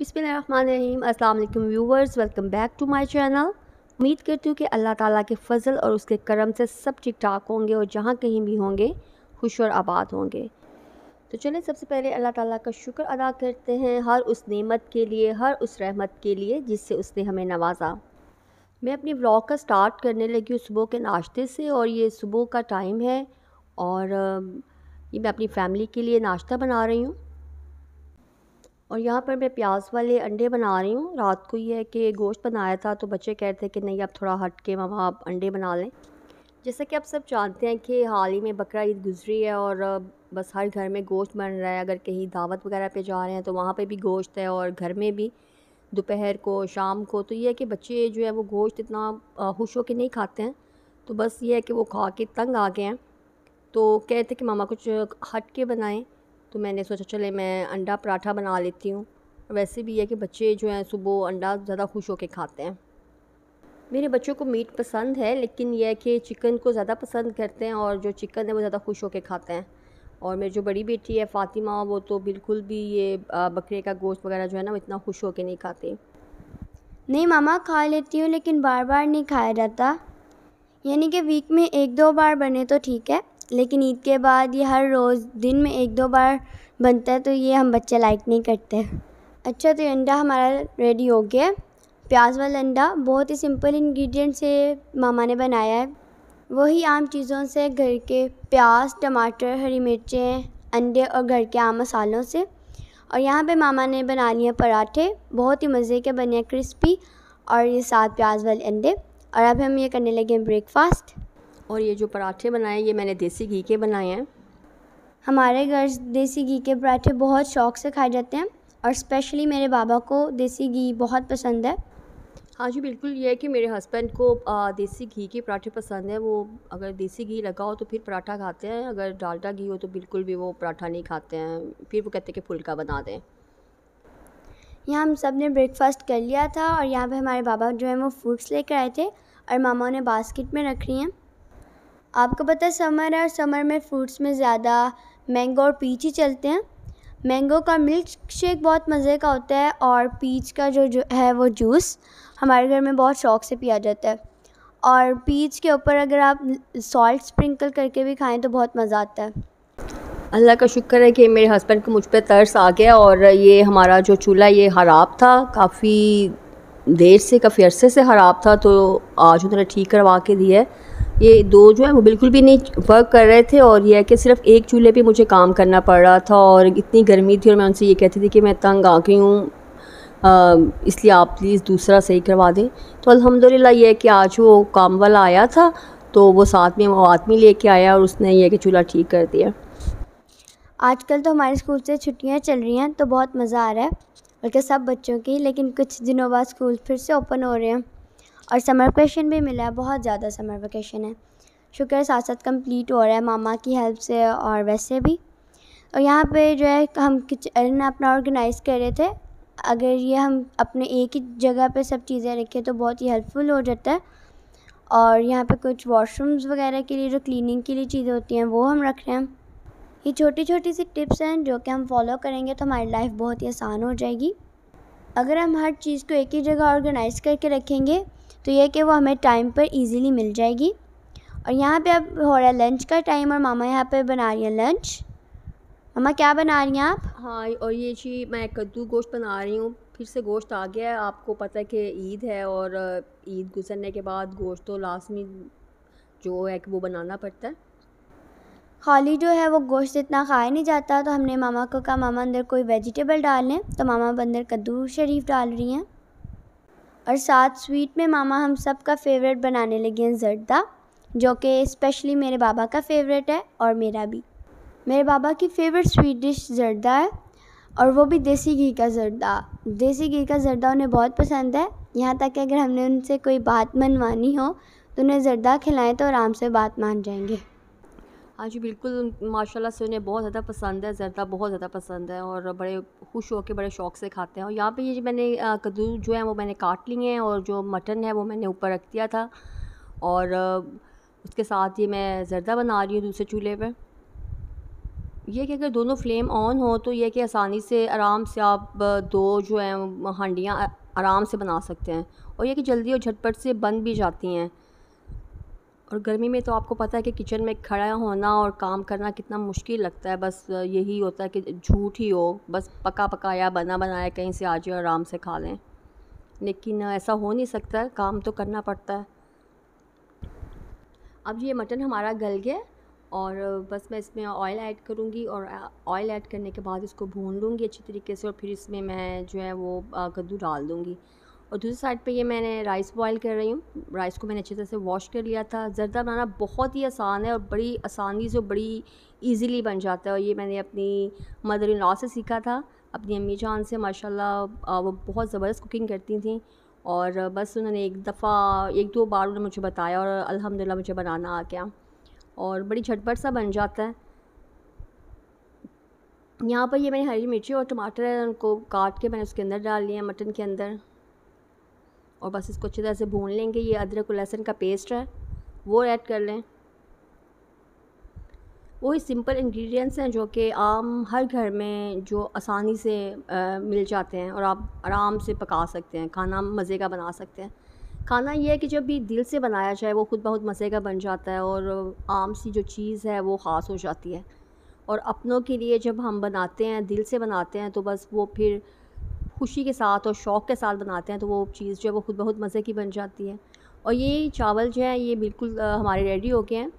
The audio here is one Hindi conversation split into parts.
अस्सलाम वालेकुम viewers, welcome back to my channel. उम्मीद करती हूँ कि अल्लाह ताला के फ़ज़ल और उसके करम से सब ठीक ठाक होंगे और जहाँ कहीं भी होंगे, खुश और आबाद होंगे। तो चलें सबसे पहले अल्लाह ताला का शुक्र अदा करते हैं हर उस नेमत के लिए, हर उस रहमत के लिए जिससे उसने हमें नवाजा। मैं अपनी ब्लॉग का स्टार्ट करने लगी हूँ सुबह के नाश्ते से और ये सुबह का टाइम है और ये मैं अपनी फ़ैमिली के लिए नाश्ता बना रही हूँ। और यहाँ पर मैं प्याज वाले अंडे बना रही हूँ। रात को ये है कि गोश्त बनाया था तो बच्चे कहते हैं कि नहीं आप थोड़ा हट के मामा आप अंडे बना लें। जैसा कि आप सब जानते हैं कि हाल ही में बकरा ईद गुजरी है और बस हर घर में गोश्त बन रहा है। अगर कहीं दावत वगैरह पे जा रहे हैं तो वहाँ पे भी गोश्त है और घर में भी, दोपहर को, शाम को। तो ये है कि बच्चे जो है वो गोश्त इतना खुश होकर नहीं खाते हैं। तो बस ये है कि वो खा के तंग आ गए हैं। तो कहते कि मामा कुछ हट के बनाएँ। तो मैंने सोचा, चले, मैं अंडा पराठा बना लेती हूँ। वैसे भी है कि बच्चे जो हैं, सुबह अंडा ज़्यादा खुश होकर खाते हैं। मेरे बच्चों को मीट पसंद है, लेकिन यह कि चिकन को ज़्यादा पसंद करते हैं और जो चिकन है, वो ज़्यादा खुश होकर खाते हैं। और मेरी जो बड़ी बेटी है, फ़ातिमा, वो तो बिल्कुल भी ये बकरे का गोश्त वगैरह जो है ना, वो इतना खुश होकर नहीं खाते। नहीं, मामा खा लेती हूँ, लेकिन बार बार नहीं खाया जाता। यानी कि वीक में एक दो बार बने तो ठीक है। लेकिन ईद के बाद ये हर रोज़, दिन में एक दो बार बनता है तो ये हम बच्चे लाइक नहीं करते। अच्छा तो अंडा हमारा रेडी हो गया। प्याज वाला अंडा, बहुत ही सिंपल इंग्रेडिएंट से मामा ने बनाया है। वही आम चीज़ों से, घर के प्याज, टमाटर, हरी मिर्चें, अंडे और घर के आम मसालों से। और यहाँ पे मामा ने बना लिए पराठे, बहुत ही मज़े के बने हैं क्रिस्पी और ये सात प्याज वाले अंडे। और अब हम ये करने लगे ब्रेकफास्ट और ये जो पराठे बनाए हैं ये मैंने देसी घी के बनाए हैं। हमारे घर देसी घी के पराठे बहुत शौक़ से खाए जाते हैं और स्पेशली मेरे बाबा को देसी घी बहुत पसंद है। हाँ जी बिल्कुल ये है कि मेरे हस्बैंड को देसी घी के पराठे पसंद है। वो अगर देसी घी लगा हो तो फिर पराठा खाते हैं। अगर डालडा घी हो तो बिल्कुल भी वो पराठा नहीं खाते हैं। फिर वो कहते हैं कि फुल्का बना दें। यहाँ हम सबने ब्रेकफास्ट कर लिया था और यहाँ पे हमारे बाबा जो है वो फ्रूट्स लेकर आए थे और मामा ने बास्केट में रख रही हैं। आपको पता है समर है और समर में फ्रूट्स में ज़्यादा मैंगो और पीच ही चलते हैं। मैंगो का मिल्क शेक बहुत मज़े का होता है और पीच का जो जो, है वो जूस हमारे घर में बहुत शौक से पिया जाता है। और पीच के ऊपर अगर आप सॉल्ट स्प्रिंकल करके भी खाएँ तो बहुत मज़ा आता है। अल्लाह का शुक्र है कि मेरे हस्बैंड को मुझ पर तरस आ गया और ये हमारा जो चूल्हा ये ख़राब था, काफ़ी देर से, काफ़ी अरसे से ख़राब था तो आज उन्होंने ठीक करवा के दिया है। ये दो जो है, वो बिल्कुल भी नहीं वर्क कर रहे थे और ये है कि सिर्फ़ एक चूल्हे पे मुझे काम करना पड़ रहा था और इतनी गर्मी थी और मैं उनसे ये कहती थी कि मैं तंग आ गई हूँ इसलिए आप प्लीज़ दूसरा सही करवा दें। तो अल्हम्दुलिल्लाह ये है कि आज वो काम वाला आया था तो वो साथ में वो आदमी लेके आया और उसने यह कि चूल्हा ठीक कर दिया। आजकल तो हमारे स्कूल से छुट्टियाँ चल रही हैं तो बहुत मज़ा आ रहा है, बल्कि सब बच्चों की, लेकिन कुछ दिनों बाद स्कूल फिर से ओपन हो रहे हैं। और समर वेकेशन भी मिला है, बहुत ज़्यादा समर वेकेशन है। शुक्र साथ साथ कंप्लीट हो रहा है मामा की हेल्प से और वैसे भी। और यहाँ पे जो है हम किचन अपना ऑर्गेनाइज़ कर रहे थे। अगर ये हम अपने एक ही जगह पे सब चीज़ें रखें तो बहुत ही हेल्पफुल हो जाता है। और यहाँ पे कुछ वॉशरूम्स वगैरह के लिए जो क्लीनिंग के लिए चीज़ें होती हैं, वो हम रख रहे हैं। ये छोटी छोटी सी टिप्स हैं जो कि हम फॉलो करेंगे तो हमारी लाइफ बहुत ही आसान हो जाएगी। अगर हम हर चीज़ को एक ही जगह ऑर्गेनाइज़ करके रखेंगे तो ये कि वो हमें टाइम पर इजीली मिल जाएगी। और यहाँ पे अब हो रहा है लंच का टाइम और मामा यहाँ पे बना रही हैं लंच मामा क्या बना रही हैं आप? हाँ और ये जी मैं कद्दू गोश्त बना रही हूँ। फिर से गोश्त आ गया है। आपको पता है कि ईद है और ईद गुजरने के बाद गोश्त तो लाजमी जो है कि वो बनाना पड़ता है। खाली जो है वो गोश्त इतना खाया नहीं जाता तो हमने मामा को कहा मामा अंदर कोई वेजिटेबल डाल लें। तो मामा अंदर कद्दू शरीफ डाल रही हैं। और साथ स्वीट में मामा हम सब का फेवरेट बनाने लगे हैं जर्दा, जो कि स्पेशली मेरे बाबा का फेवरेट है और मेरा भी। मेरे बाबा की फ़ेवरेट स्वीट डिश जर्दा है और वो भी देसी घी का जर्दा। देसी घी का जर्दा उन्हें बहुत पसंद है। यहाँ तक कि अगर हमने उनसे कोई बात मनवानी हो तो उन्हें जर्दा खिलाएँ तो आराम से बात मान जाएँगे। हाँ जी, बिल्कुल, माशाल्लाह से उन्हें बहुत ज़्यादा पसंद है ज़रदा बहुत ज़्यादा पसंद है और बड़े खुश होकर बड़े शौक़ से खाते हैं। और यहाँ पे ये मैंने कद्दू जो है वो मैंने काट लिए हैं और जो मटन है वो मैंने ऊपर रख दिया था और उसके साथ ये मैं ज़रदा बना रही हूँ दूसरे चूल्हे पर यह कि अगर दोनों फ्लेम ऑन हो तो यह कि आसानी से, आराम से आप दो जो हैं हांडियाँ आराम से बना सकते हैं। और यह कि जल्दी और झटपट से बन भी जाती हैं। और गर्मी में तो आपको पता है कि किचन में खड़ा होना और काम करना कितना मुश्किल लगता है। बस यही होता है कि झूठ ही हो, बस पका पकाया बना बनाया कहीं से आ जाए आराम से खा लें। लेकिन ऐसा हो नहीं सकता काम तो करना पड़ता है। अब ये मटन हमारा गल गया और बस मैं इसमें ऑयल ऐड करूँगी और ऑयल ऐड करने के बाद इसको भून लूँगी अच्छी तरीके से और फिर इसमें मैं जो है वो कद्दू डाल दूँगी। और दूसरी साइड पे ये मैंने राइस बॉईल कर रही हूँ। राइस को मैंने अच्छी तरह से वॉश कर लिया था। ज़रदा बनाना बहुत ही आसान है और बड़ी आसानी से, बड़ी इजीली बन जाता है। और ये मैंने अपनी मदर इन लॉ से सीखा था। अपनी अम्मी जान से, माशाल्लाह वो बहुत ज़बरदस्त कुकिंग करती थी। और बस उन्होंने एक दफ़ा, एक दो बार उन्होंने मुझे बताया और अल्हम्दुलिल्लाह मुझे बनाना आ गया। और बड़ी झटपट सा बन जाता है। यहाँ पर ये मैंने हरी मिर्ची और टमाटर उनको काट के मैंने उसके अंदर डाल लिया मटन के अंदर। और बस इसको अच्छी तरह से भून लेंगे। ये अदरक और लहसुन का पेस्ट है वो ऐड कर लें। वही सिंपल इंग्रेडिएंट्स हैं जो कि आम हर घर में जो आसानी से आ, मिल जाते हैं और आप आराम से पका सकते हैं खाना मज़े का बना सकते हैं। खाना ये है कि जब भी दिल से बनाया जाए वो खुद बहुत मज़े का बन जाता है और आम सी जो चीज़ है वो ख़ास हो जाती है। और अपनों के लिए जब हम बनाते हैं दिल से बनाते हैं तो बस वो फिर खुशी के साथ और शौक़ के साथ बनाते हैं तो वो चीज़ जो है वो खुद बहुत मज़े की बन जाती है। और ये चावल जो है, ये बिल्कुल हमारे रेडी हो गए हैं।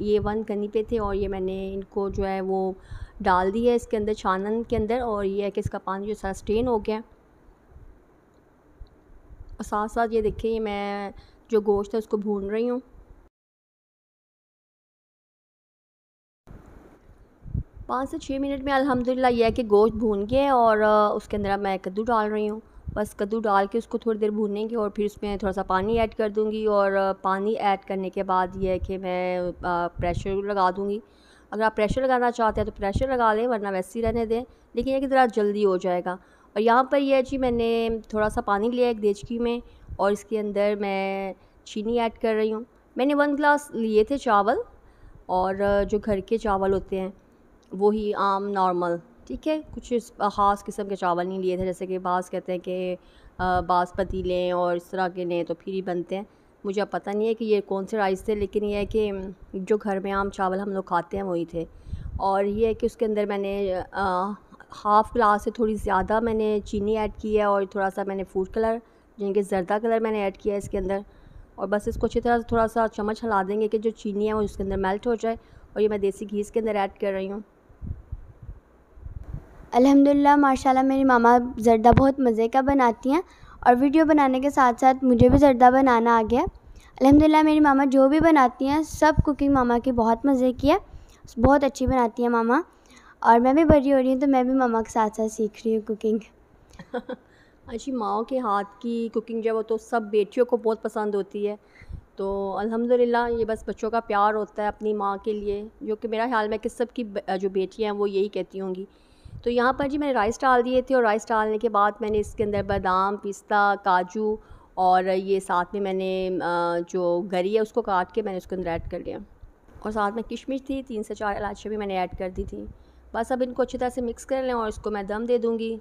ये वन करनी पे थे और ये मैंने इनको जो है वो डाल दिया इसके अंदर, छानन के अंदर और ये है कि इसका पानी जो सारा स्टेन हो गया। और साथ साथ ये देखिए मैं जो गोश्त है उसको भून रही हूँ। पाँच से छः मिनट में अल्हम्दुलिल्लाह यह है कि गोश्त भून गया और उसके अंदर मैं कद्दू डाल रही हूँ। बस कद्दू डाल के उसको थोड़ी देर भूनेंगे और फिर उसमें थोड़ा सा पानी ऐड कर दूँगी और पानी ऐड करने के बाद यह है कि मैं प्रेशर लगा दूँगी। अगर आप प्रेशर लगाना चाहते हैं तो प्रेशर लगा लें, वरना वैसे ही रहने दें, लेकिन यह कि ज़रा जल्दी हो जाएगा। और यहाँ पर यह जी मैंने थोड़ा सा पानी लिया एक देचकी में और इसके अंदर मैं चीनी ऐड कर रही हूँ। मैंने वन ग्लास लिए थे चावल और जो घर के चावल होते हैं वही आम नॉर्मल ठीक है? कुछ ख़ास किस्म के चावल नहीं लिए थे, जैसे कि बास कहते हैं कि बासमती लें और इस तरह के लें तो फिर ही बनते हैं। मुझे अब पता नहीं है कि ये कौन से राइस थे, लेकिन ये है कि जो घर में आम चावल हम लोग खाते हैं वही थे। और ये है कि उसके अंदर मैंने हाफ़ ग्लास से थोड़ी ज़्यादा मैंने चीनी ऐड की है और थोड़ा सा मैंने फ़ूड कलर यानी कि जर्दा कलर मैंने ऐड किया है इसके अंदर। और बस इसको अच्छी तरह से थोड़ा सा चम्मच हिला देंगे कि जो चीनी है वो इसके अंदर मेल्ट हो जाए। और ये मैं देसी घी इसके अंदर ऐड कर रही हूँ। अल्हम्दुलिल्लाह, माशाल्लाह, मेरी मामा ज़र्दा बहुत मज़े का बनाती हैं और वीडियो बनाने के साथ साथ मुझे भी ज़र्दा बनाना आ गया। अल्हम्दुलिल्लाह, मेरी मामा जो भी बनाती हैं, सब कुकिंग मामा की बहुत मज़े की है। बहुत अच्छी बनाती हैं मामा और मैं भी बड़ी हो रही हूँ तो मैं भी मामा के साथ साथ सीख रही हूँ कुकिंग। अच्छी माओ के हाथ की कुकिंग जो है वो तो सब बेटियों को बहुत पसंद होती है। तो अल्हम्दुलिल्लाह, ये बस बच्चों का प्यार होता है अपनी माँ के लिए, जो कि मेरा ख्याल में कि सब की जो बेटियाँ हैं वो यही कहती होंगी। तो यहाँ पर जी मैंने राइस डाल दिए थे और राइस डालने के बाद मैंने इसके अंदर बादाम, पिस्ता, काजू और ये साथ में मैंने जो गरी है उसको काट के मैंने उसके अंदर ऐड कर लिया और साथ में किशमिश थी, तीन से चार इलायची भी मैंने ऐड कर दी थी। बस अब इनको अच्छी तरह से मिक्स कर लें और इसको मैं दम दे दूँगी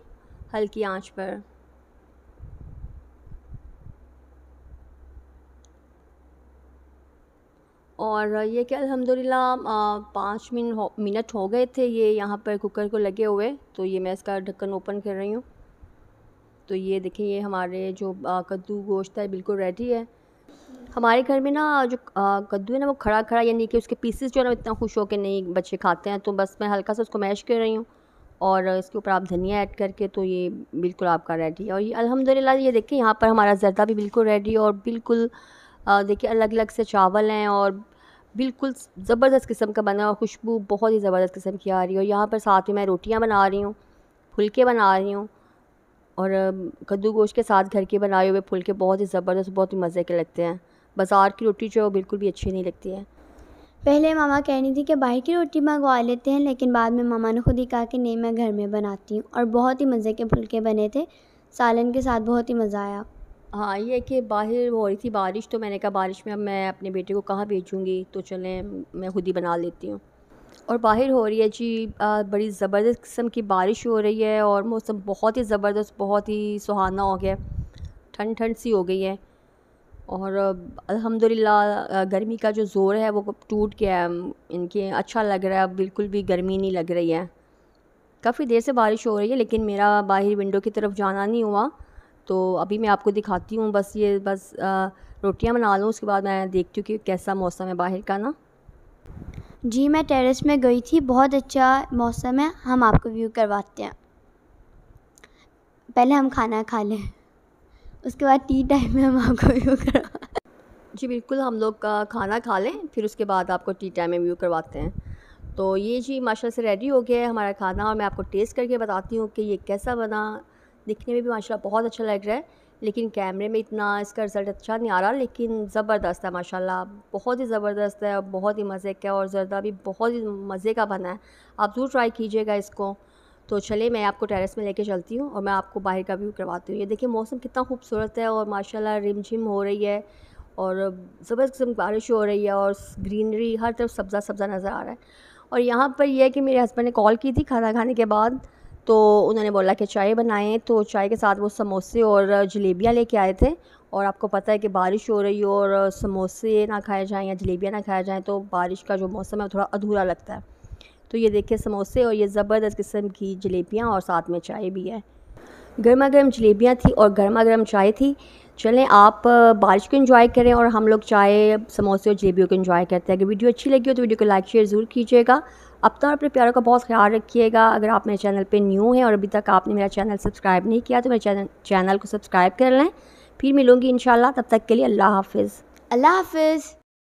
हल्की आँच पर। और ये कि अल्हम्दुलिल्लाह पाँच मिनट हो मिनट हो गए थे ये यहाँ पर कुकर को लगे हुए। तो ये मैं इसका ढक्कन ओपन कर रही हूँ। तो ये देखिए ये हमारे जो कद्दू गोश्त है, बिल्कुल रेडी है। हमारे घर में ना, जो कद्दू है ना, वो खड़ा खड़ा, यानी कि उसके पीसेस जो है ना इतना खुश हो के नहीं बच्चे खाते हैं। तो बस मैं हल्का सा उसको मैश कर रही हूँ। और इसके ऊपर आप धनिया ऐड करके तो ये बिल्कुल आपका रेडी है। और ये, अल्हम्दुलिल्लाह, ये देखिए यहाँ पर हमारा ज़रदा भी बिल्कुल रेडी और बिल्कुल देखिए अलग अलग से चावल हैं और बिल्कुल ज़बरदस्त किस्म का बना और खुशबू, बहुत ही ज़बरदस्त किस्म की आ रही है और यहाँ पर साथ में मैं रोटियाँ बना रही हूँ, फुलके बना रही हूँ और कद्दू गोश्त के साथ घर के बनाए हुए फुलके बहुत ही ज़बरदस्त, बहुत ही मज़े के लगते हैं। बाज़ार की रोटी जो है बिल्कुल भी अच्छी नहीं लगती है। पहले मामा कह रही थी कि बाहर की रोटी मंगवा लेते हैं, लेकिन बाद में मामा ने खुद ही कहा कि नहीं, मैं घर में बनाती हूँ और बहुत ही मज़े के फुलके बने थे। सालन के साथ बहुत ही मज़ा आया। हाँ ये कि बाहर हो रही थी बारिश तो मैंने कहा बारिश में अब मैं अपने बेटे को कहाँ भेजूँगी? तो चलें मैं खुद ही बना लेती हूँ। और बाहर हो रही है जी आ, बड़ी ज़बरदस्त किस्म की बारिश हो रही है और मौसम बहुत ही ज़बरदस्त बहुत ही सुहाना हो गया ठंड ठंड सी हो गई है। और अल्हम्दुलिल्लाह गर्मी का जो ज़ोर है वो टूट गया है। इनके अच्छा लग रहा है बिल्कुल भी गर्मी नहीं लग रही है। काफ़ी देर से बारिश हो रही है लेकिन मेरा बाहर विंडो की तरफ़ जाना नहीं हुआ। तो अभी मैं आपको दिखाती हूँ बस ये बस रोटियाँ बना लूँ उसके बाद मैं देखती हूँ कि कैसा मौसम है बाहर का ना। जी मैं टेरेस में गई थी बहुत अच्छा मौसम है हम आपको व्यू करवाते हैं। पहले हम खाना खा लें उसके बाद टी टाइम में हम आपको व्यू करवा जी बिल्कुल हम लोग का खाना खा लें फिर उसके बाद आपको टी टाइम में व्यू करवाते हैं। तो ये जी माशा से रेडी हो गया है हमारा खाना और मैं आपको टेस्ट करके बताती हूँ कि ये कैसा बना दिखने में भी माशा बहुत अच्छा लग रहा है, लेकिन कैमरे में इतना इसका रिज़ल्ट अच्छा नहीं आ रहा, लेकिन ज़बरदस्त है माशाल्लाह, बहुत ही ज़बरदस्त है बहुत ही मज़े का और ज़रदा भी बहुत ही मज़े का बना है। आप ज़रूर ट्राई कीजिएगा इसको। तो चले मैं आपको टेरेस में लेके चलती हूँ और मैं आपको बाहर का व्यू करवाती हूँ। ये देखिए मौसम कितना खूबसूरत है और माशाल्लाह रिमझिम हो रही है और ज़बरदस्त किस्म बारिश हो रही है और ग्रीनरी हर तरफ़ सब्ज़ा सब्ज़ा नज़र आ रहा है। और यहाँ पर यह है कि मेरे हस्बैंड ने कॉल की थी खाना खाने के बाद तो उन्होंने बोला कि चाय बनाएँ तो चाय के साथ वो समोसे और जलेबियाँ लेके आए थे। और आपको पता है कि बारिश हो रही हो और समोसे ना खाए जाएँ या जलेबियाँ ना खाया जाएँ तो बारिश का जो मौसम है वो थोड़ा अधूरा लगता है। तो ये देखिए समोसे और ये ज़बरदस्त किस्म की जलेबियाँ और साथ में चाय भी है। गर्मा गर्म जलेबियाँ थी और गर्मा गर्म चाय थी। चलें, आप बारिश को इन्जॉय करें और हम लोग चाय, समोसे और जलेबियों को इन्जॉय करते हैं। अगर वीडियो अच्छी लगी हो तो वीडियो को लाइक शेयर ज़रूर कीजिएगा। अब तक अपने प्यारों का बहुत ख्याल रखिएगा। अगर आप मेरे चैनल पे न्यू हैं और अभी तक आपने मेरा चैनल सब्सक्राइब नहीं किया तो मेरे चैनल चैनल को सब्सक्राइब कर लें। फिर मिलूँगी इन तब तक के लिए अल्लाह हाफिज़। अल्लाह हाफिज़।